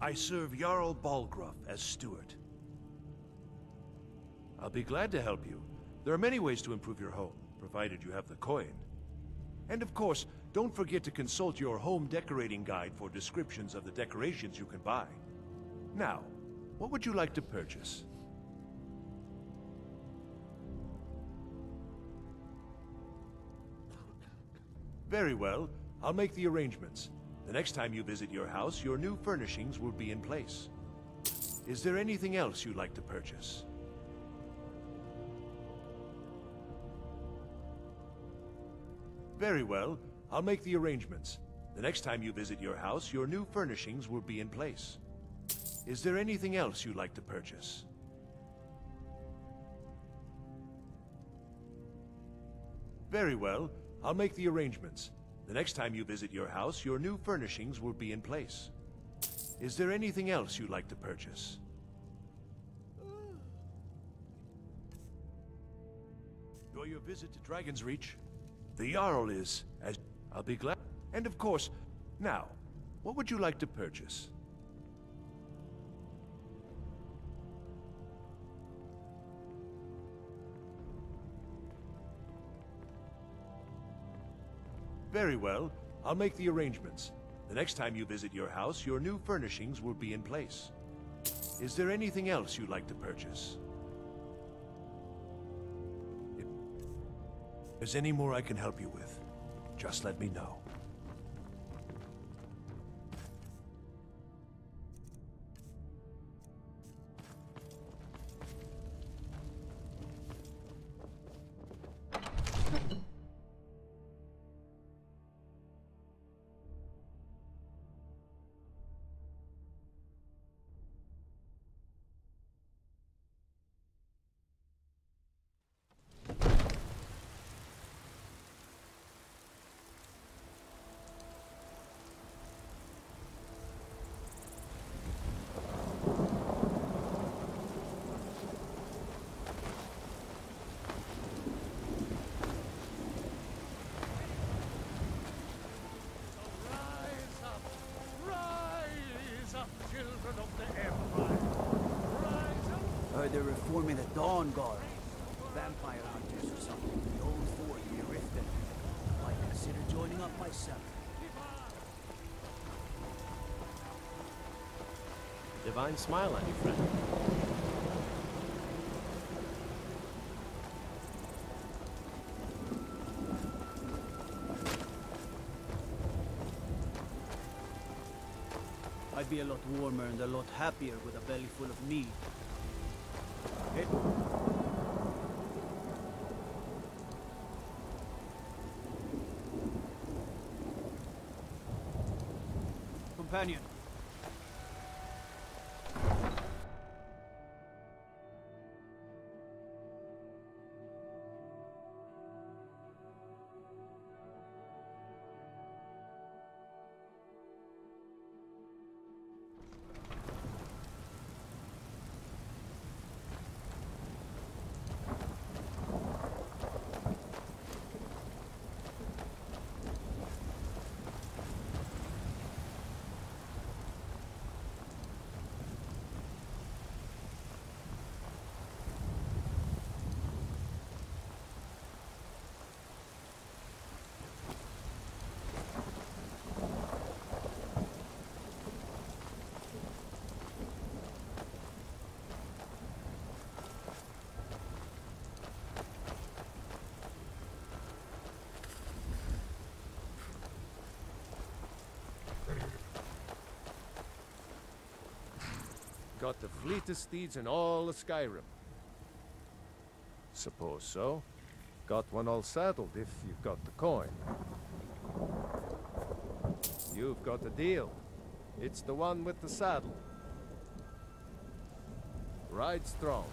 I serve Jarl Balgruuf as steward. I'll be glad to help you. There are many ways to improve your home, provided you have the coin. And of course, don't forget to consult your home decorating guide for descriptions of the decorations you can buy. Now, what would you like to purchase? Very well. I'll make the arrangements. The next time you visit your house, your new furnishings will be in place. Is there anything else you'd like to purchase? Very well. I'll make the arrangements. The next time you visit your house, your new furnishings will be in place. Is there anything else you'd like to purchase? Very well. I'll make the arrangements. The next time you visit your house, your new furnishings will be in place. Is there anything else you'd like to purchase? Enjoy your visit to Dragon's Reach. The Jarl is, as I'll be glad. And of course, now, what would you like to purchase? Very well. I'll make the arrangements. The next time you visit your house, your new furnishings will be in place. Is there anything else you'd like to purchase? If there's any more I can help you with, just let me know. Smile on friend. I'd be a lot warmer and a lot happier with a belly full of meat. Companion. Got the fleetest steeds in all of Skyrim. Suppose so. Got one all saddled if you've got the coin. You've got a deal. It's the one with the saddle. Ride strong.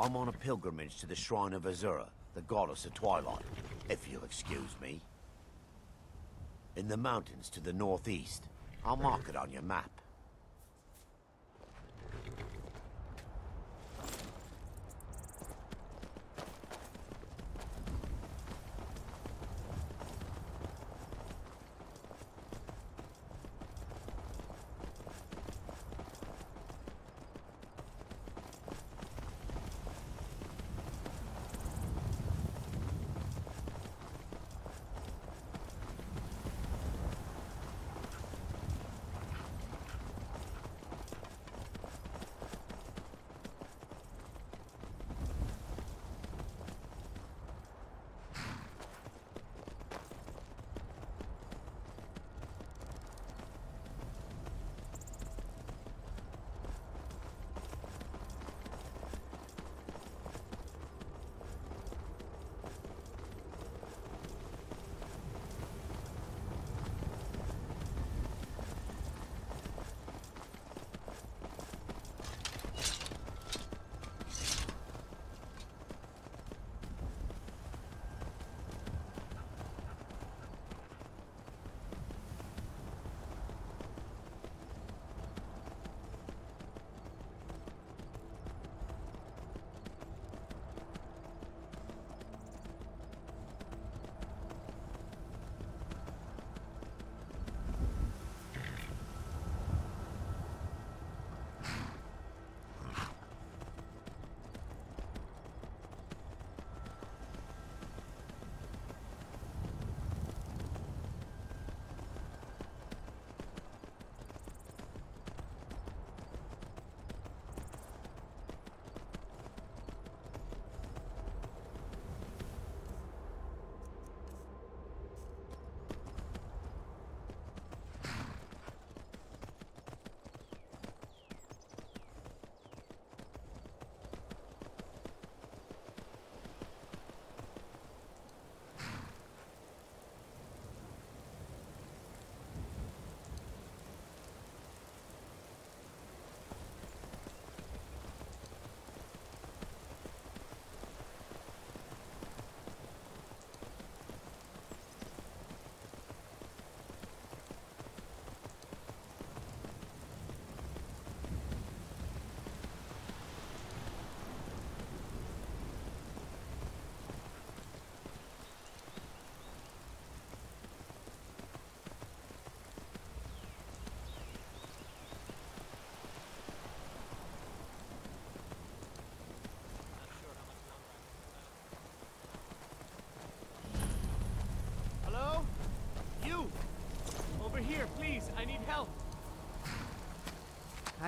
I'm on a pilgrimage to the shrine of Azura, the goddess of twilight, if you'll excuse me. In the mountains to the northeast. I'll mark it on your map.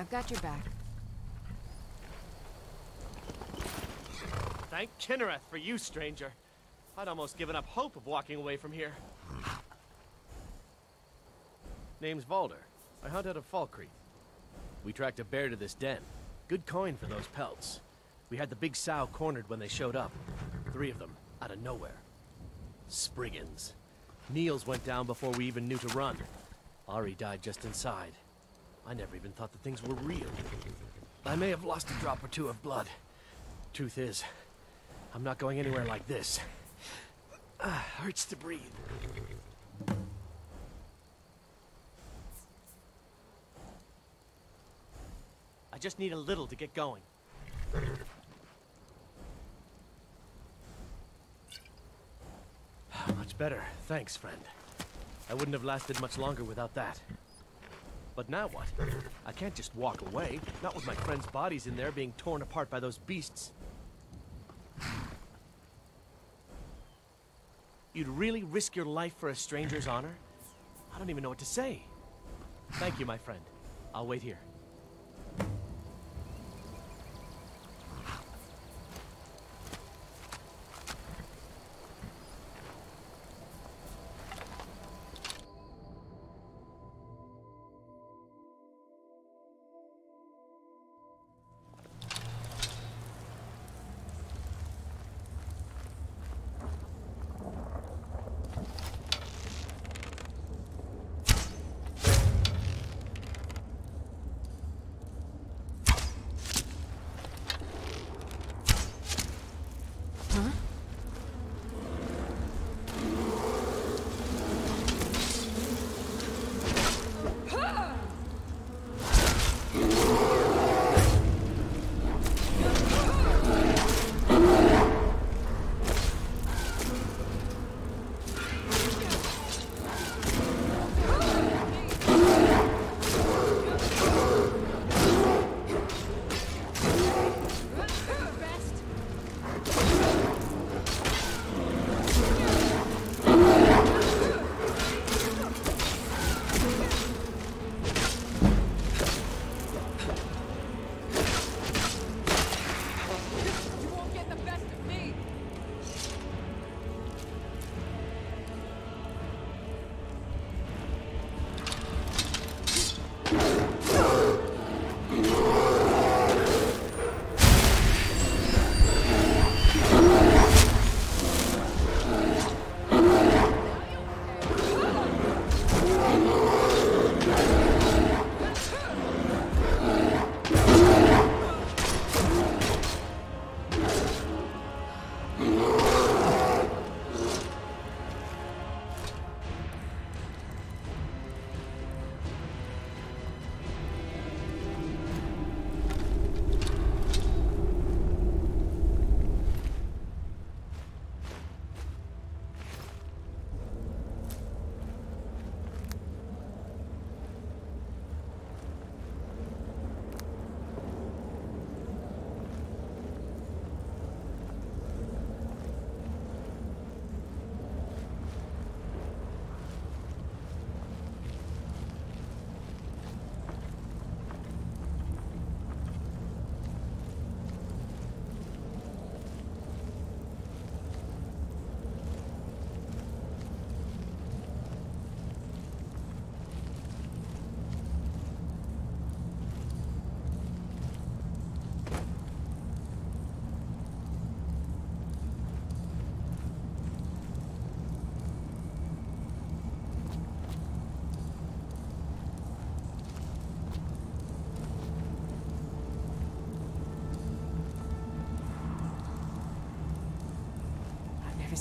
I've got your back. Thank Kynareth for you, stranger. I'd almost given up hope of walking away from here. Name's Valdr. I hunt out of Falkreath. We tracked a bear to this den. Good coin for those pelts. We had the big sow cornered when they showed up. Three of them, out of nowhere. Spriggans. Nils went down before we even knew to run. Ari died just inside. I never even thought the things were real. I may have lost a drop or two of blood. Truth is, I'm not going anywhere like this. Ah, hurts to breathe. I just need a little to get going. Much better. Thanks, friend. I wouldn't have lasted much longer without that. But now what? I can't just walk away. Not with my friends' bodies in there being torn apart by those beasts. You'd really risk your life for a stranger's honor? I don't even know what to say. Thank you, my friend. I'll wait here.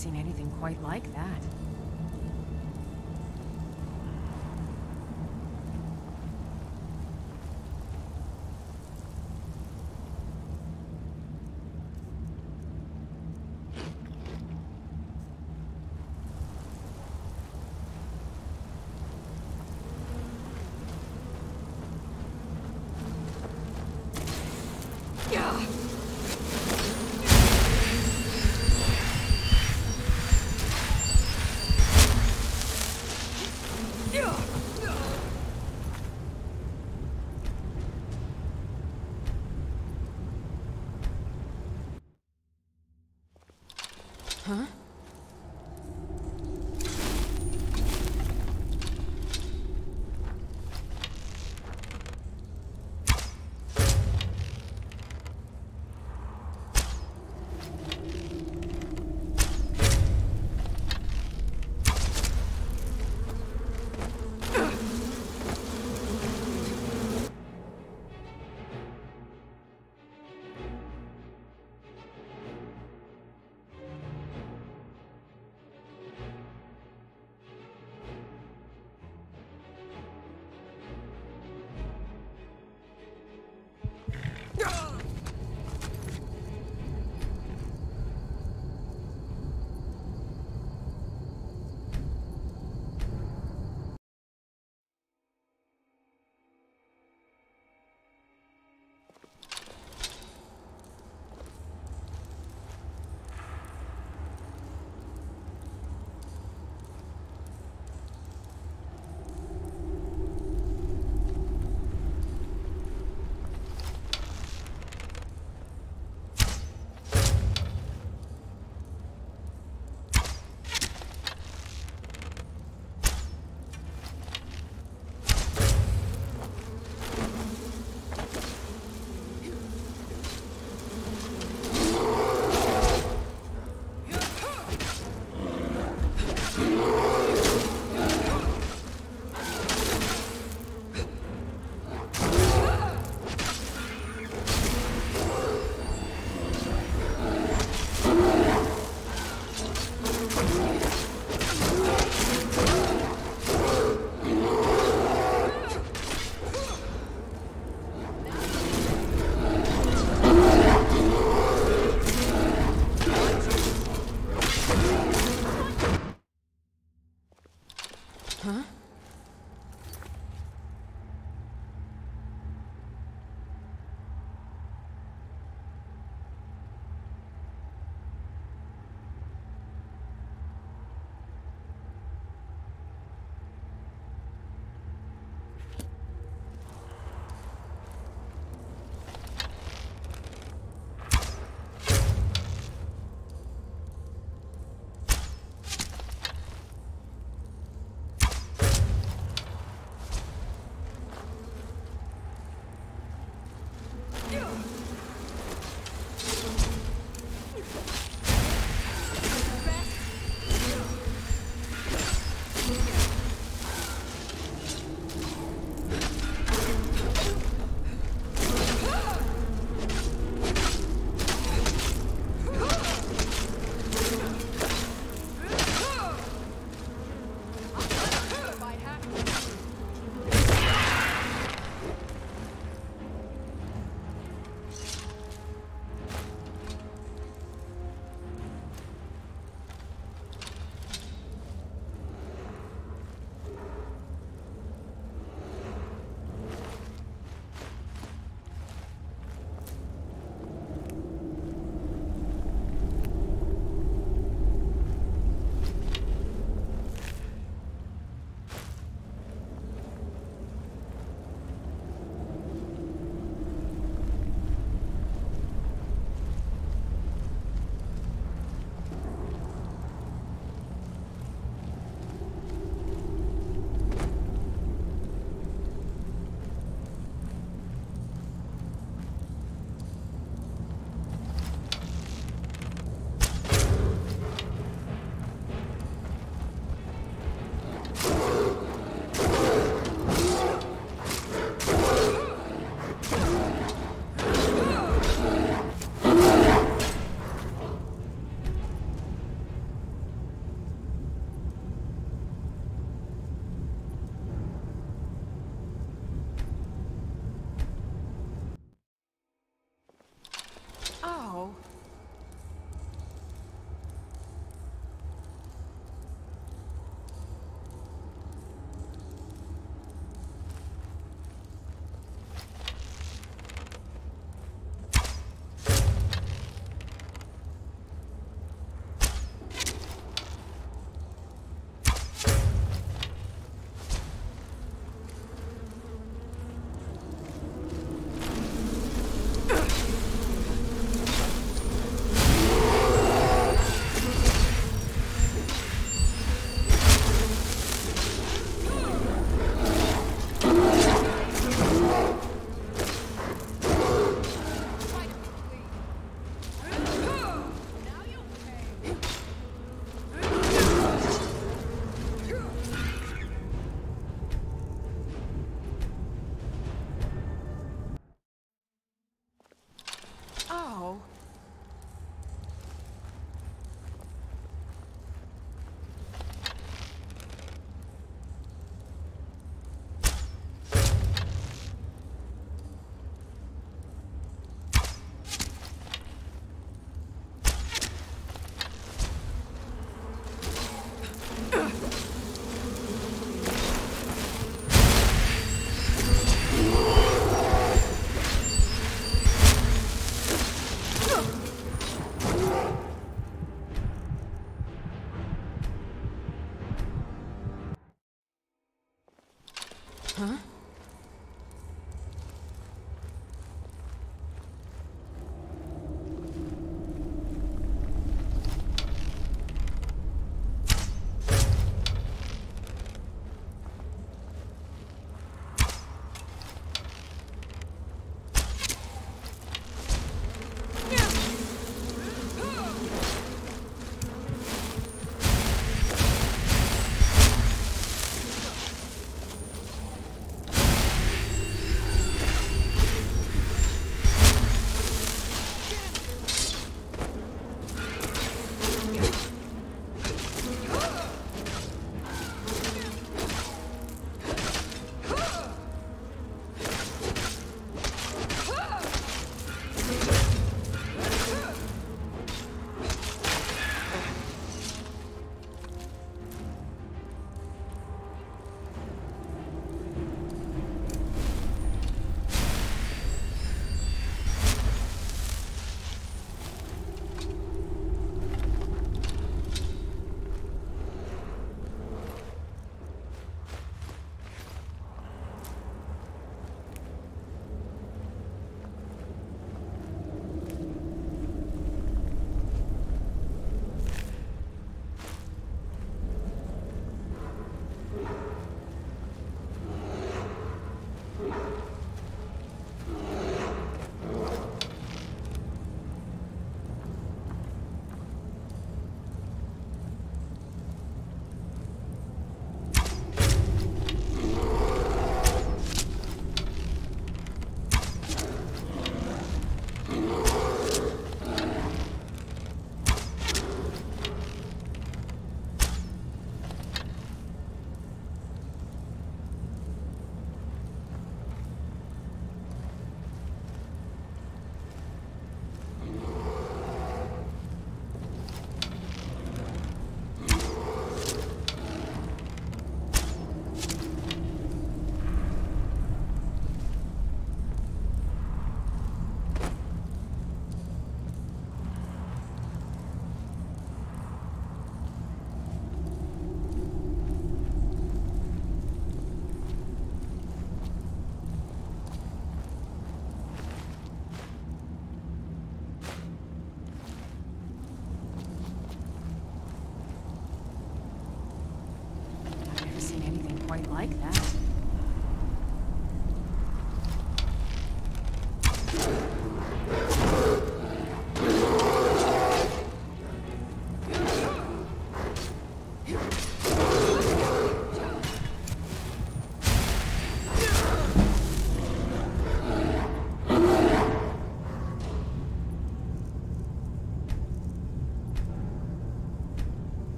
Seen anything quite like that. Huh?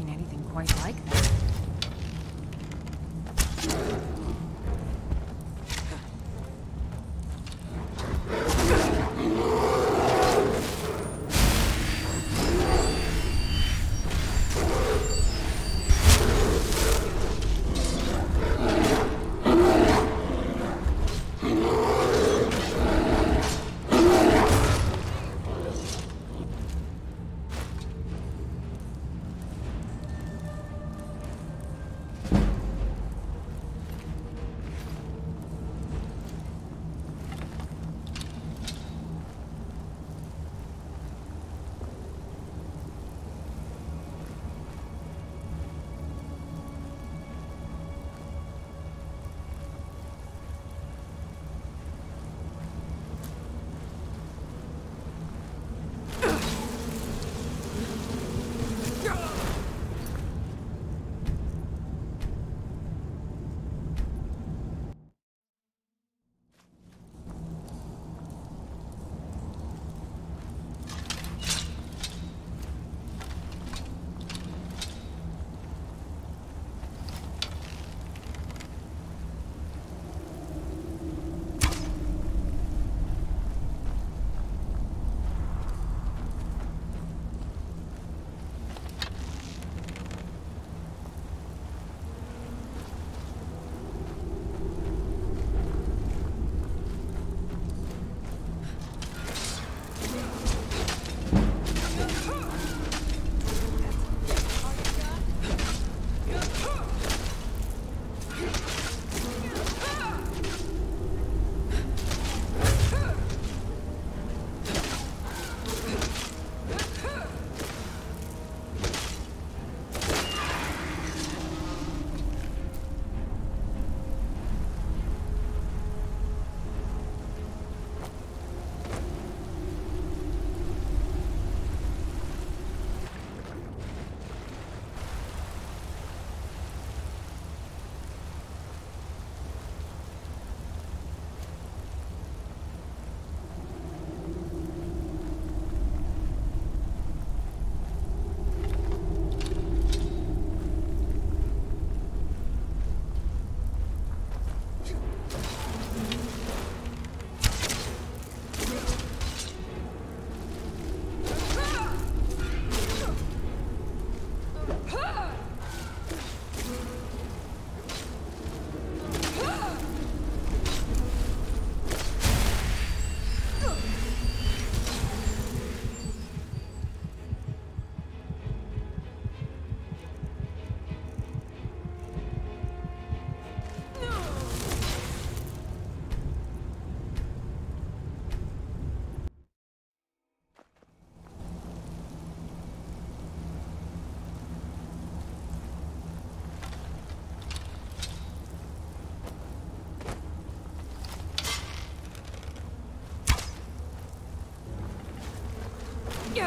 Seen anything quite like that.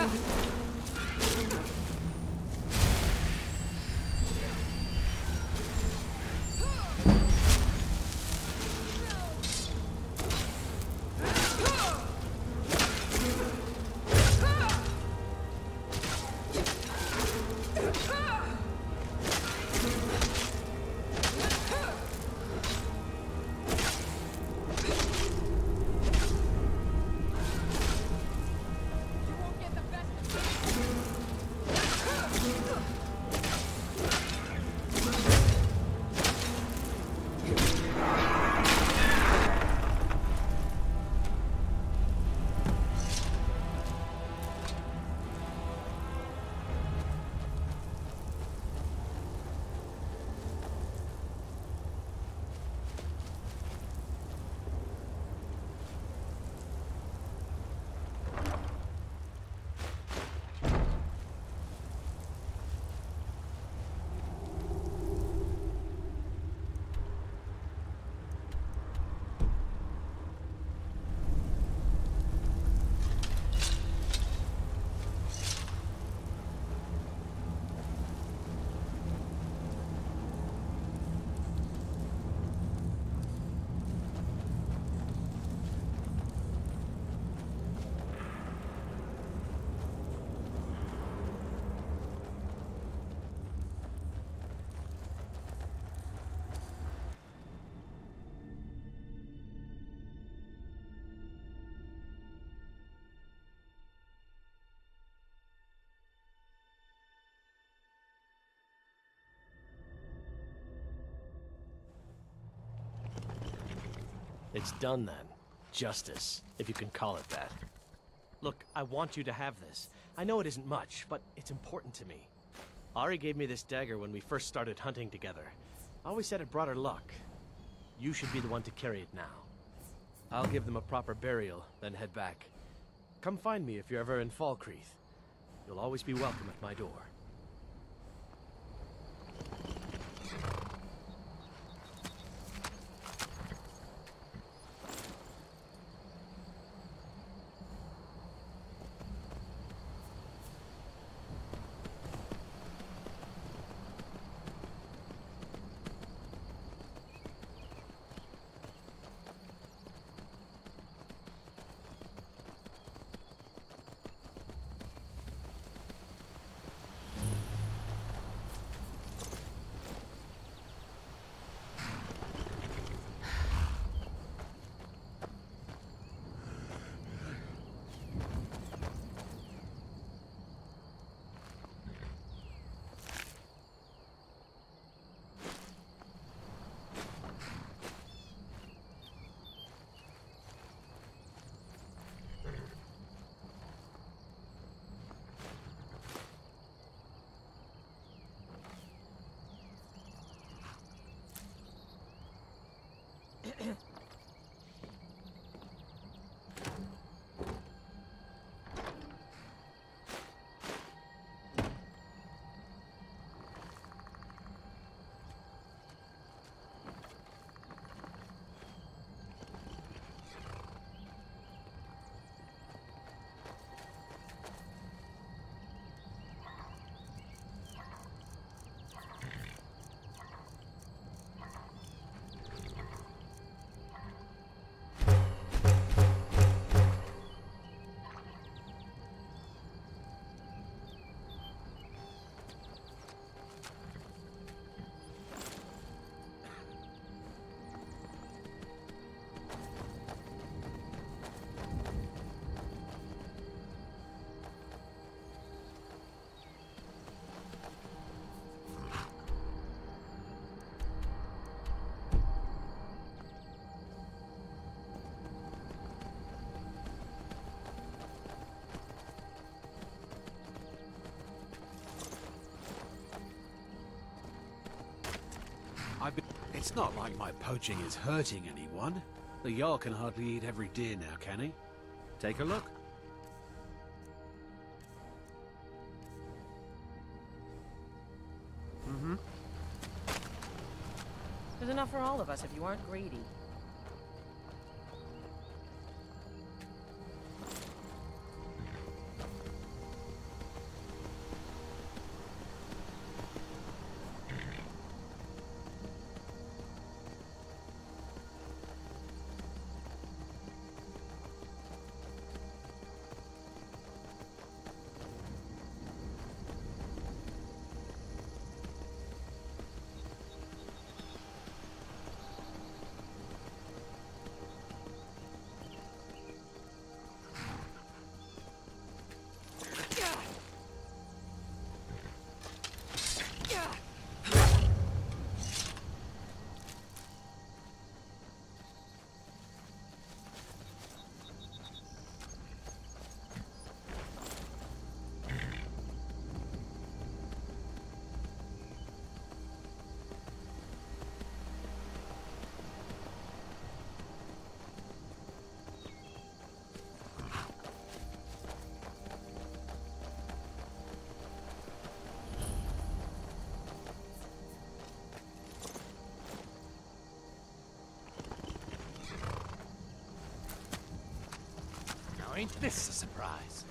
You It's done then. Justice, if you can call it that. Look, I want you to have this. I know it isn't much, but it's important to me. Ari gave me this dagger when we first started hunting together. I always said it brought her luck. You should be the one to carry it now. I'll give them a proper burial, then head back. Come find me if you're ever in Falkreath. You'll always be welcome at my door. Been... It's not like my poaching is hurting anyone. The Jarl can hardly eat every deer now, can he? Take a look. Mhm. There's enough for all of us if you aren't greedy. Ain't this a surprise?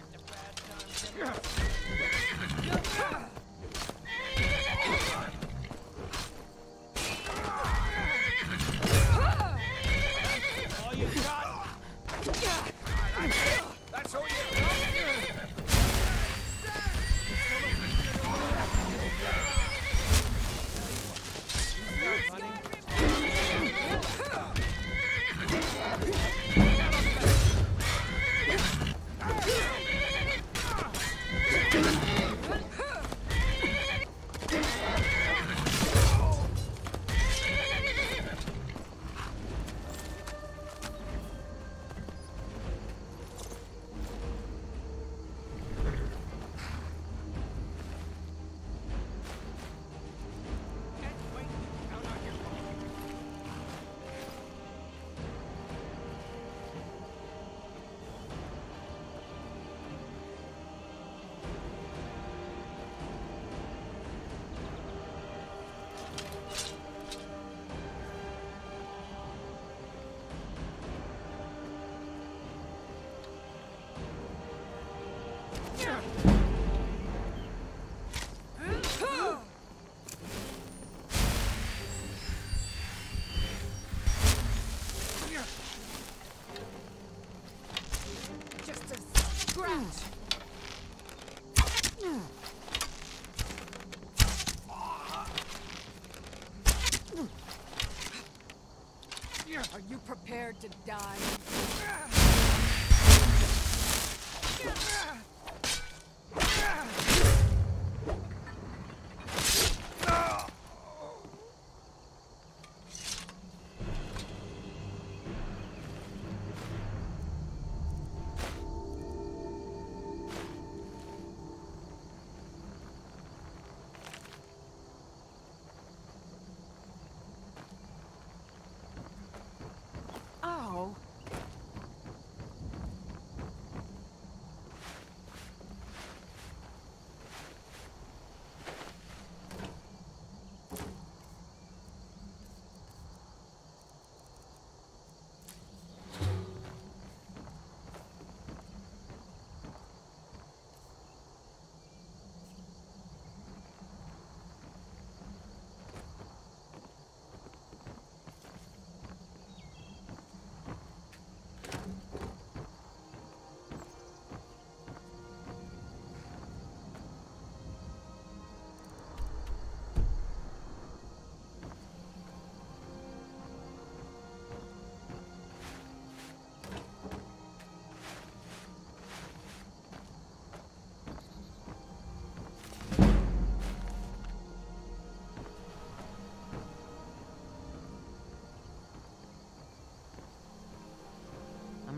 Are you prepared to die?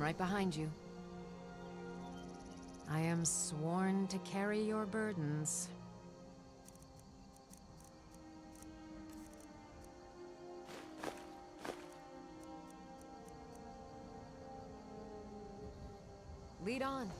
Right behind you. I am sworn to carry your burdens. Lead on.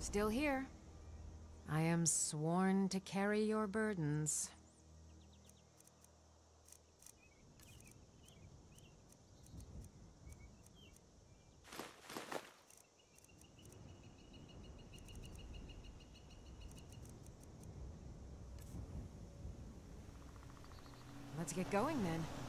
Still here. I am sworn to carry your burdens. Let's get going then.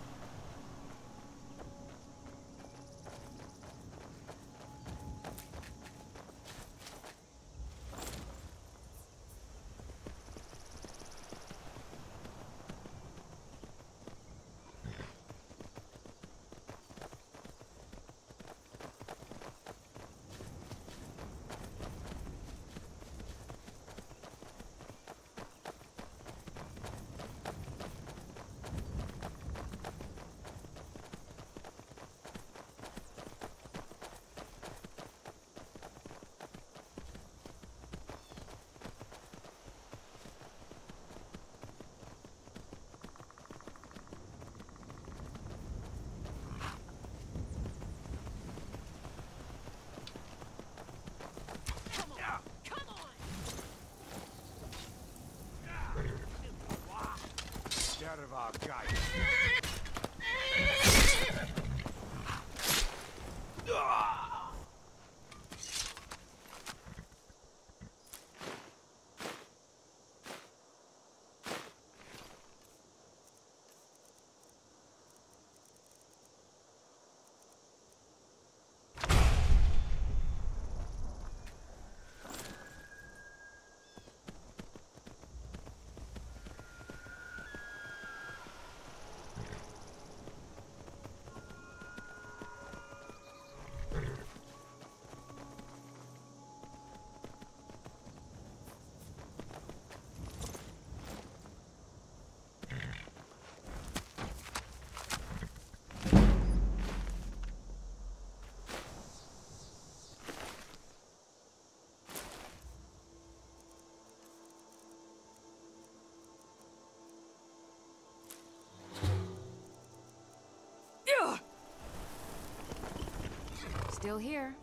Still here.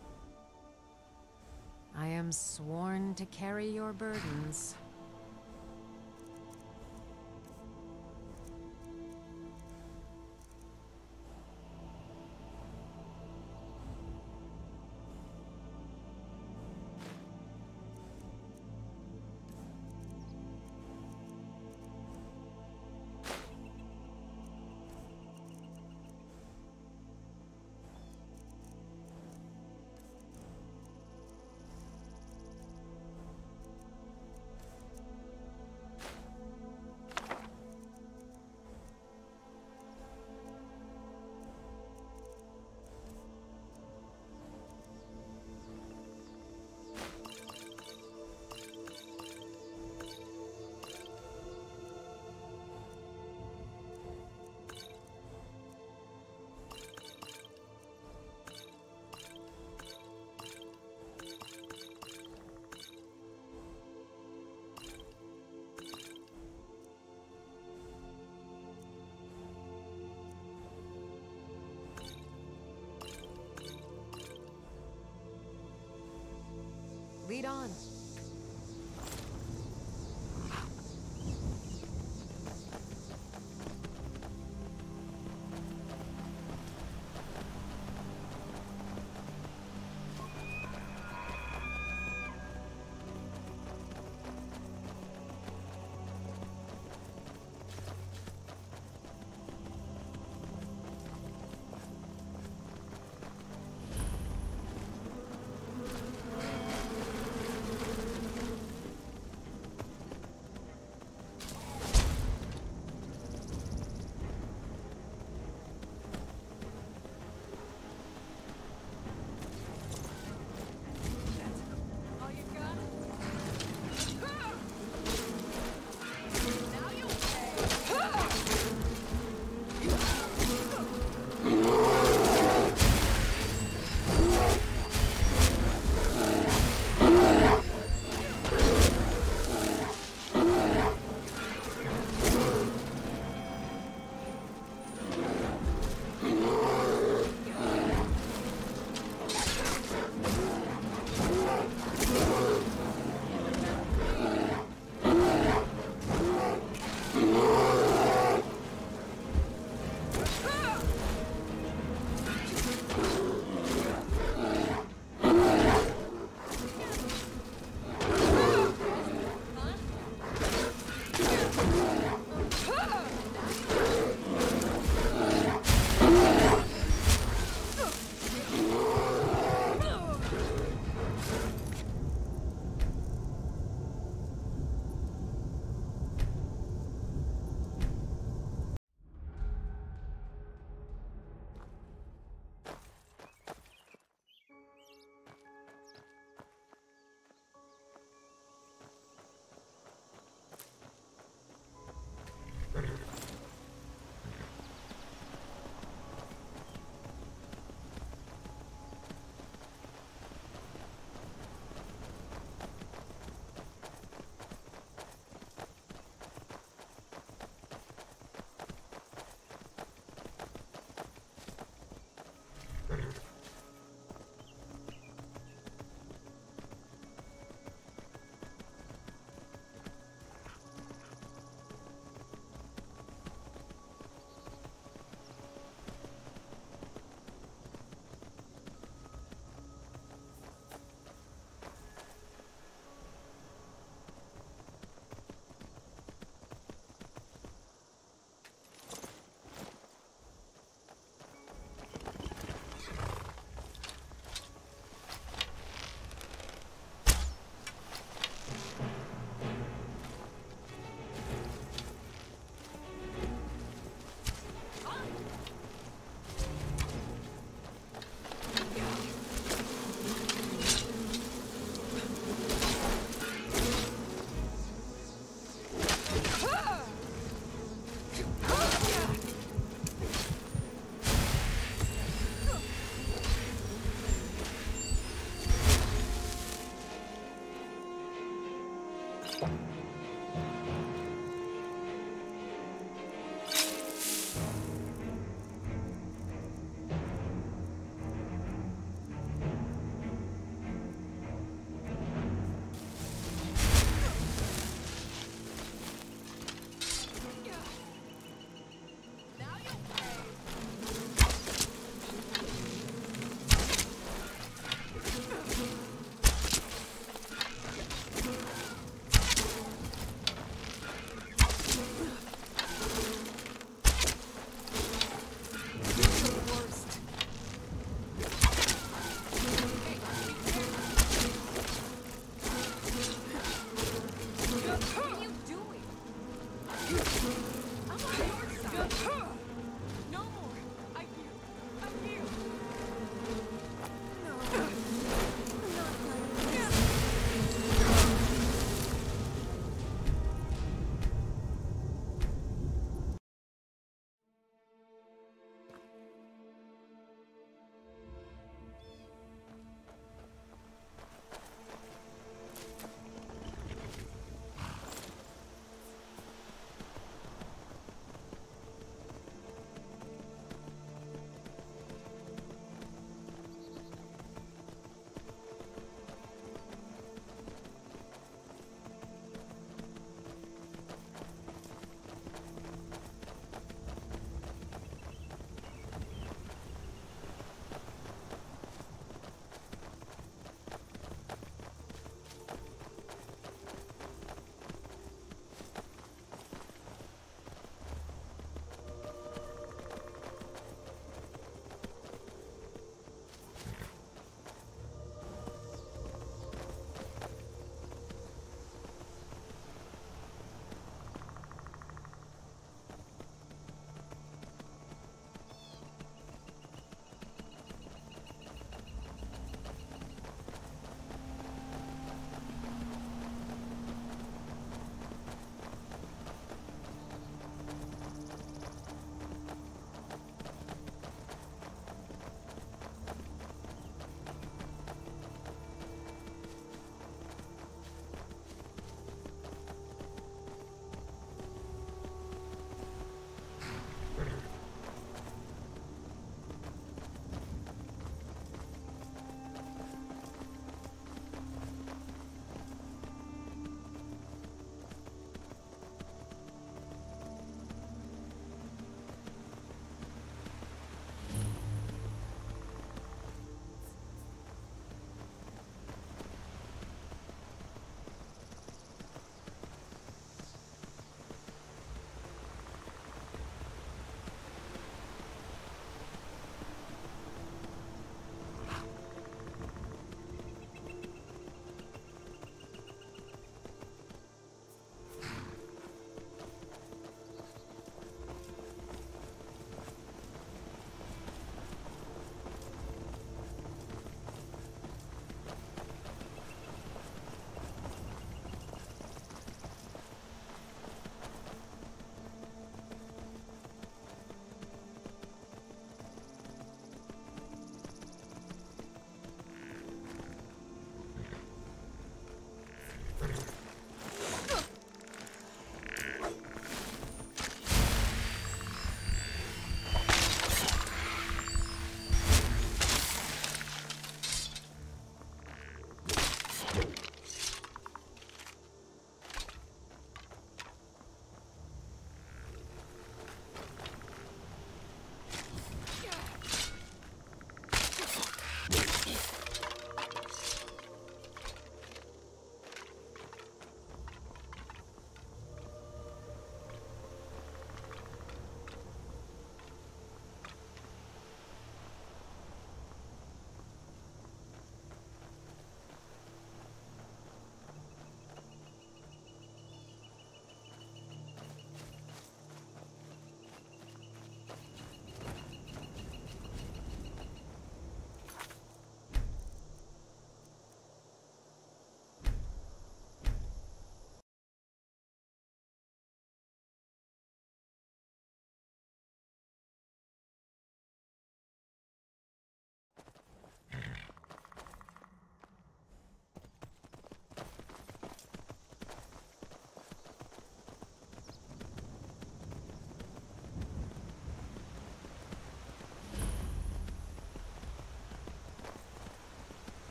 I am sworn to carry your burdens. Lead on.